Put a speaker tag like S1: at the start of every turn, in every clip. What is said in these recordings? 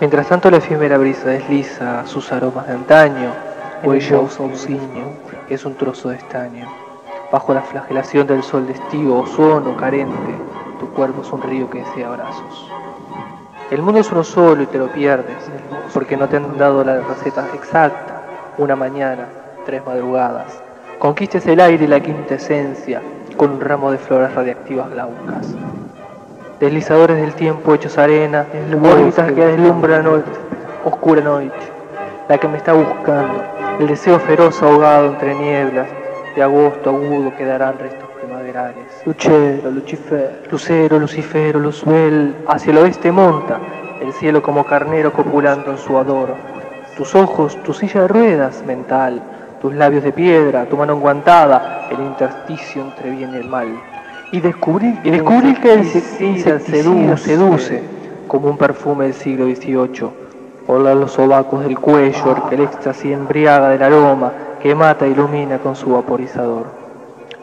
S1: Mientras tanto la efímera brisa desliza sus aromas de antaño, huella usa un ciño, que es un trozo de estaño. Bajo la flagelación del sol de estío, o carente, tu cuerpo es un río que desea abrazos. El mundo es uno solo y te lo pierdes, porque no te han dado la receta exacta. Una mañana, tres madrugadas. Conquistes el aire y la quinta esencia con un ramo de flores radiactivas glaucas deslizadores del tiempo hechos arena, órbitas que deslumbran noche, oscura noche, la que me está buscando, el deseo feroz ahogado entre nieblas, de agosto agudo quedarán restos primaverales. Luchero, Lucifer, Lucero, Lucifero, Luzbel, hacia el oeste monta, el cielo como carnero copulando en su adoro. Tus ojos, tu silla de ruedas mental, tus labios de piedra, tu mano enguantada, el intersticio entre bien y el mal y descubrí, y descubrí que el insecticida seduce, seduce como un perfume del siglo XVIII. Hola los sobacos del cuello, que el éxtasis embriaga del aroma que mata e ilumina con su vaporizador.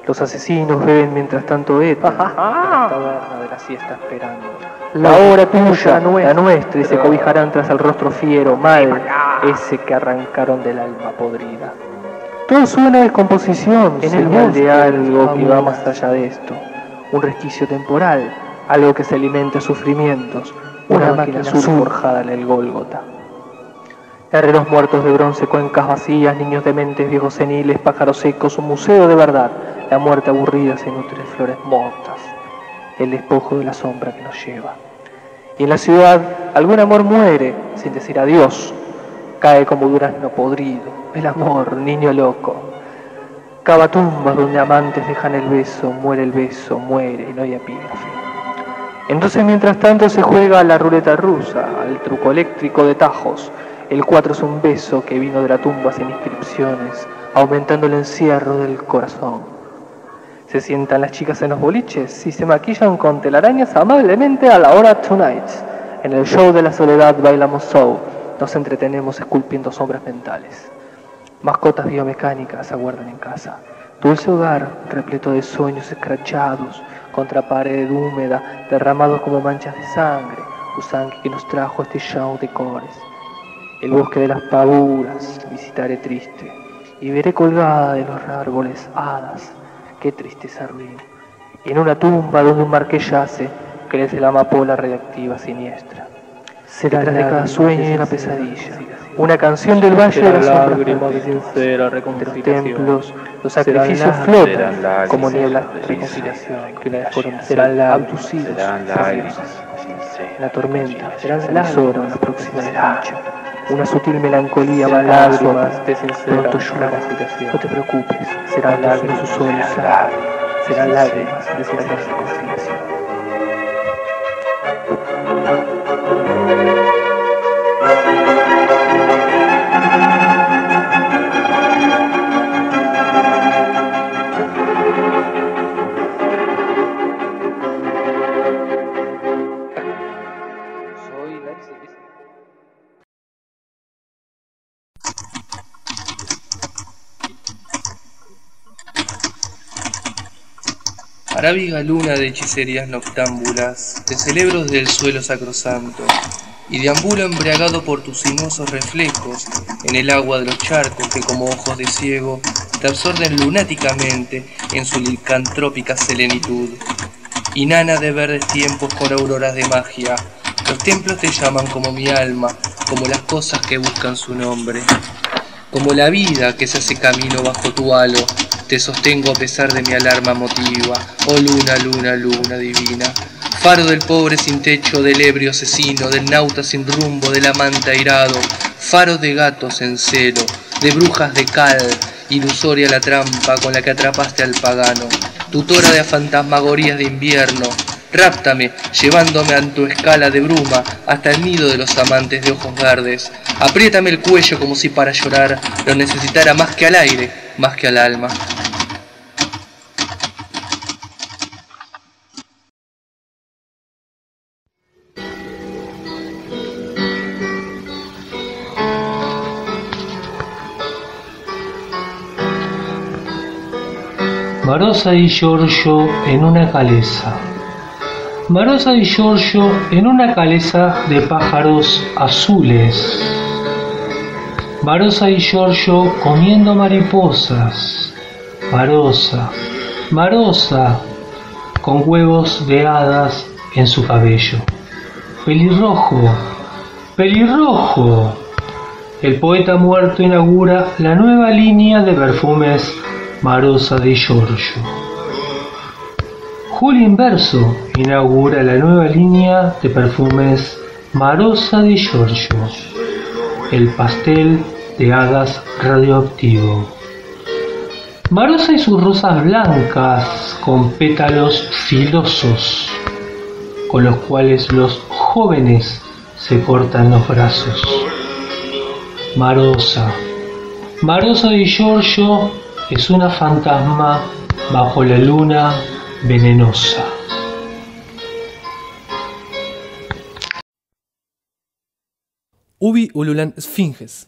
S1: Los asesinos beben mientras tanto eto en la taberna de la siesta esperando. La hora tuya, la nuestra, y se cobijarán tras el rostro fiero, mal, ese que arrancaron del alma podrida. Todo suena a descomposición, en el mal de algo que va más allá de esto un resquicio temporal, algo que se alimenta sufrimientos, una, máquina azul forjada en el Gólgota. Herreros muertos de bronce, cuencas vacías, niños dementes, viejos seniles, pájaros secos, un museo de verdad. La muerte aburrida se nutre de flores mortas, el despojo de la sombra que nos lleva. Y en la ciudad algún amor muere sin decir adiós, cae como durazno podrido, el amor, niño loco, Cava tumbas donde amantes dejan el beso, muere el beso, muere no hay epígrafe. Entonces mientras tanto se juega a la ruleta rusa, al truco eléctrico de tajos. El cuatro es un beso que vino de la tumba sin inscripciones, aumentando el encierro del corazón. Se sientan las chicas en los boliches y se maquillan con telarañas amablemente a la hora tonight. En el show de la soledad bailamos show, nos entretenemos esculpiendo sombras mentales. Mascotas biomecánicas aguardan en casa. Dulce hogar repleto de sueños escrachados contra pared húmeda, derramados como manchas de sangre, sangre que nos trajo este show de cores. El bosque de las pavuras visitaré triste y veré colgada de los árboles hadas. Qué tristeza ruin. en una tumba donde un marqués yace, crece la amapola radiactiva siniestra. Será de cada sueño y una pesadilla una canción del Valle de las Lágrimas de sincera reconciliación. Los templos, los sacrificios flotan como nieblas de reconciliación que una vez fueron serán abducidos la tormenta, serán las horas la próxima noche. Una sutil melancolía va lágrimas de sincera reconciliación. No te preocupes, serán lágrimas de sus ojos, serán lágrimas de sincera reconciliación.
S2: Arábiga luna de hechicerías noctámbulas, te celebro desde el suelo sacrosanto, y deambulo embriagado por tus sinuosos reflejos en el agua de los charcos que como ojos de ciego te absorben lunáticamente en su licantrópica selenitud. Inana de verdes tiempos con auroras de magia, los templos te llaman como mi alma, como las cosas que buscan su nombre, como la vida que se hace camino bajo tu halo, te sostengo a pesar de mi alarma motiva, oh luna, luna, luna divina. Faro del pobre sin techo, del ebrio asesino, del nauta sin rumbo, del amante airado. Faro de gatos en celo, de brujas de cal, ilusoria la trampa con la que atrapaste al pagano. Tutora de fantasmagorías de invierno, Ráptame, llevándome a tu escala de bruma hasta el nido de los amantes de ojos verdes. Apriétame el cuello como si para llorar lo necesitara más que al aire, más que al alma.
S3: Marosa y Giorgio en una caleza. Marosa y Giorgio en una caleza de pájaros azules. Marosa y Giorgio comiendo mariposas. Marosa, Marosa, con huevos de hadas en su cabello. Pelirrojo, pelirrojo. El poeta muerto inaugura la nueva línea de perfumes Marosa de Giorgio. Julio Inverso inaugura la nueva línea de perfumes Marosa de Giorgio, el pastel de hadas radioactivo. Marosa y sus rosas blancas con pétalos filosos, con los cuales los jóvenes se cortan los brazos. Marosa. Marosa de Giorgio es una fantasma bajo la luna venenosa.
S1: Ubi Ululan Sphinges.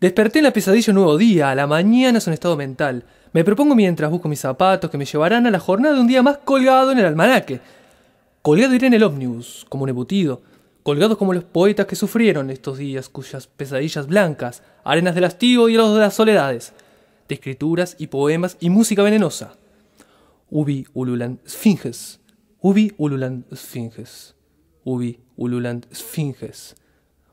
S1: Desperté en la pesadilla un nuevo día, a la mañana es un estado mental. Me propongo mientras busco mis zapatos que me llevarán a la jornada de un día más colgado en el almanaque. Colgado iré en el ómnibus, como un embutido. Colgados como los poetas que sufrieron estos días, cuyas pesadillas blancas, arenas del hastío y los de las soledades, de escrituras y poemas y música venenosa. Ubi ululan Sphinges. Ubi ululan Sphinges. Ubi ululan Sphinges.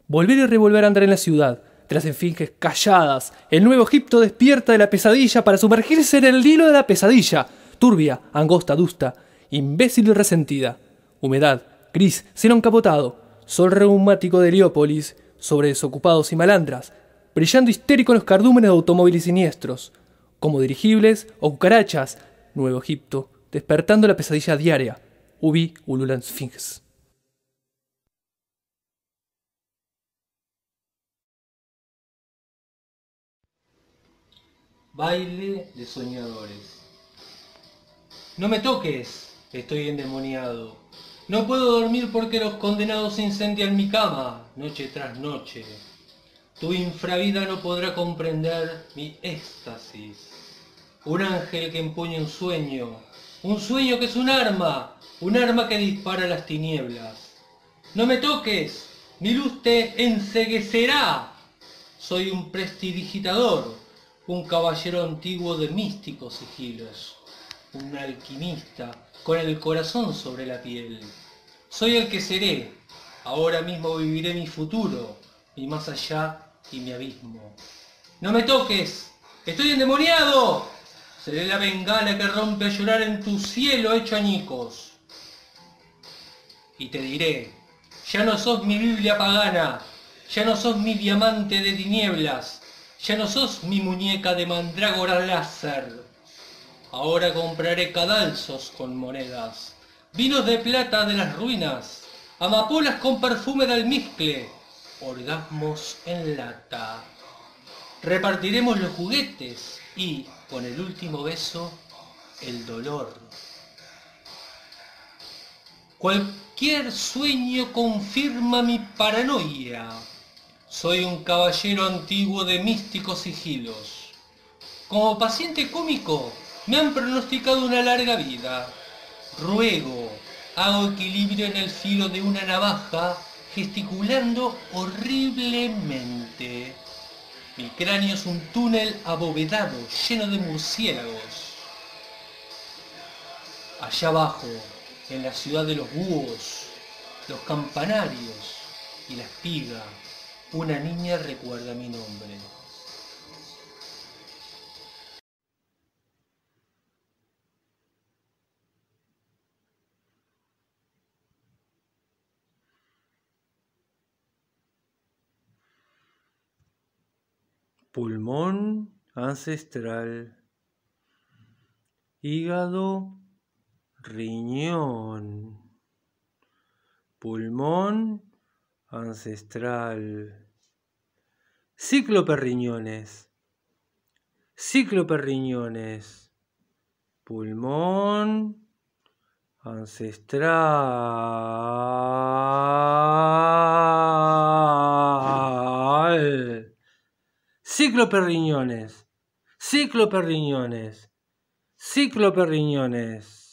S1: Volver y revolver a andar en la ciudad, las esfinges calladas. El nuevo Egipto despierta de la pesadilla para sumergirse en el hilo de la pesadilla. Turbia, angosta, adusta, imbécil y resentida. Humedad, gris, cielo encapotado, sol reumático de Heliópolis, sobre desocupados y malandras, brillando histérico en los cardúmenes de automóviles siniestros, como dirigibles o cucarachas, Nuevo Egipto, despertando la pesadilla diaria, Ubi Ululan Sphinx.
S3: Baile de soñadores. No me toques, estoy endemoniado. No puedo dormir porque los condenados incendian mi cama, noche tras noche. Tu infravida no podrá comprender mi éxtasis. Un ángel que empuña un sueño, un sueño que es un arma, un arma que dispara las tinieblas. No me toques, mi luz te enceguecerá. Soy un prestidigitador, un caballero antiguo de místicos sigilos, un alquimista con el corazón sobre la piel. Soy el que seré, ahora mismo viviré mi futuro, mi más allá y mi abismo. No me toques, estoy endemoniado. Seré la bengala que rompe a llorar en tu cielo hecho añicos. Y te diré, ya no sos mi Biblia pagana, ya no sos mi diamante de tinieblas, ya no sos mi muñeca de mandrágora láser. Ahora compraré cadalzos con monedas, vinos de plata de las ruinas, amapolas con perfume de almizcle, orgasmos en lata. Repartiremos los juguetes y, con el último beso, el dolor. Cualquier sueño confirma mi paranoia. Soy un caballero antiguo de místicos sigilos. Como paciente cómico, me han pronosticado una larga vida. Ruego, hago equilibrio en el filo de una navaja, gesticulando horriblemente. Mi cráneo es un túnel abovedado, lleno de murciélagos. Allá abajo, en la ciudad de los búhos, los campanarios y la espiga, una niña recuerda mi nombre.
S4: Pulmón ancestral, hígado, riñón, pulmón ancestral, cicloperriñones, cicloperriñones, pulmón ancestral. Cicloperriñones, cicloperriñones, cicloperriñones.